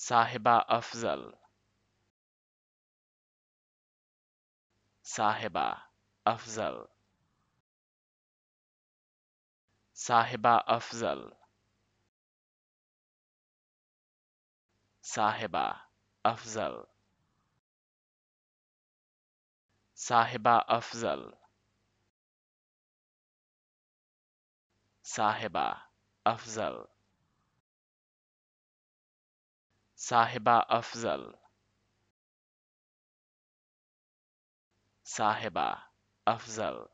Sahiba Afzal. Sahiba Afzal. Sahiba Afzal. Sahiba Afzal. Sahiba Afzal. Sahiba Afzal. Sahiba Afzal. Saheba Afzal.